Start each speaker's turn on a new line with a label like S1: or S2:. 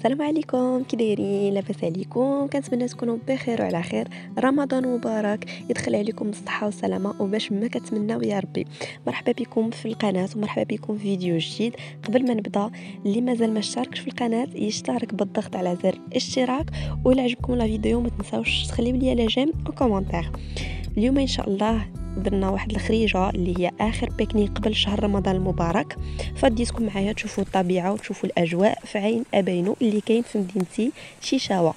S1: السلام عليكم كي دايرين؟ لاباس عليكم. كنتمنى تكونوا بخير وعلى خير. رمضان مبارك يدخل عليكم بالصحة والسلامة وباش ما كتمناو يا ربي. مرحبا بكم في القناة ومرحبا بكم في فيديو جديد. قبل ما نبدأ اللي مازال ما اشتركش في القناة يشترك بالضغط على زر اشتراك ولا عجبكم la vidéo ما تنساوش تخليو لي لا j'aime و commentaire اليوم إن شاء الله درنا واحد الخريجة اللي هي آخر pique-nique قبل شهر رمضان المبارك. فديتكم معايا تشوفوا الطبيعة وتشوفوا الأجواء في عين أبينو اللي كاين في مدينتي شيشاوا.